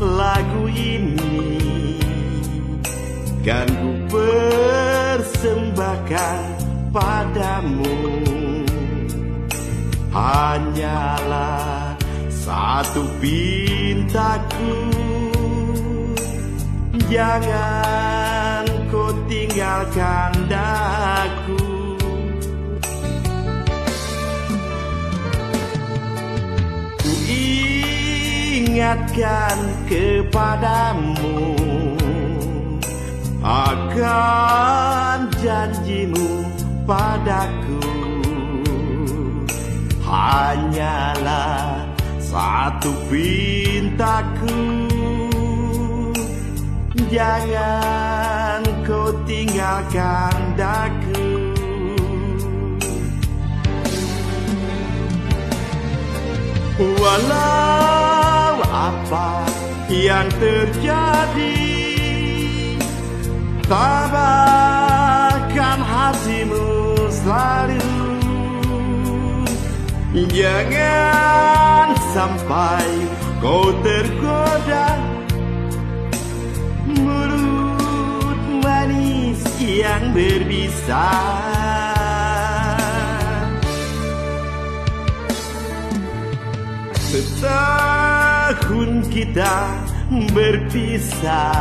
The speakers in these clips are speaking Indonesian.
lagu ini. Kan ku persembahkan padamu. Hanyalah satu pintaku. Jangan kau tinggalkan ingatkan kepadamu Akan janjimu padaku. Hanyalah satu pintaku. Jangan kau tinggalkan daku. Walau apa yang terjadi? Tabahkan hatimu selalu. Jangan sampai kau tergoda. Mulut manis yang berbisa. Setahun kita berpisah.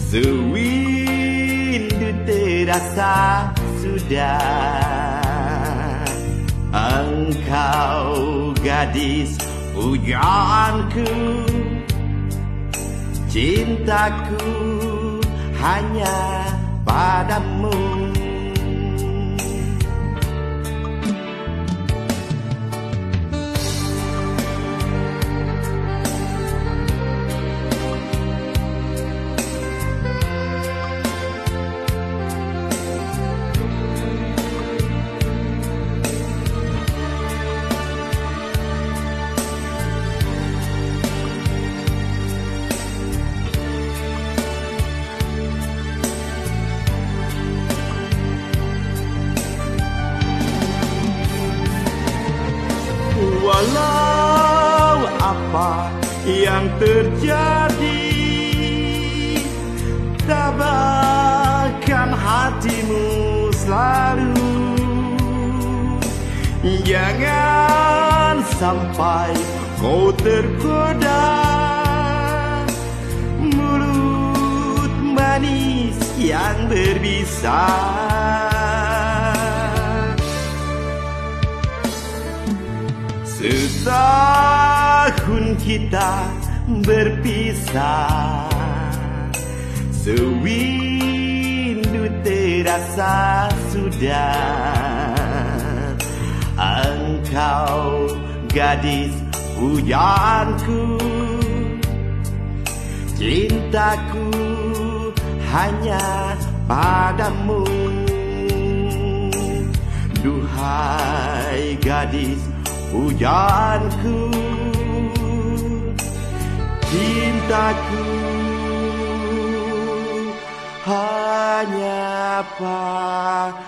Sewindu terasa sudah. Engkau gadis pujaanku Cintaku hanya padamu Walau apa yang terjadi Tabahkan hatimu selalu. Jangan sampai kau tergoda Mulut manis yang berbisa Setahun kita berpisah. Sewindu terasa sudah. Engkau gadis pujaanku. Cintaku hanya padamu. Duhai gadis pujaanku Cintaku hanya padamu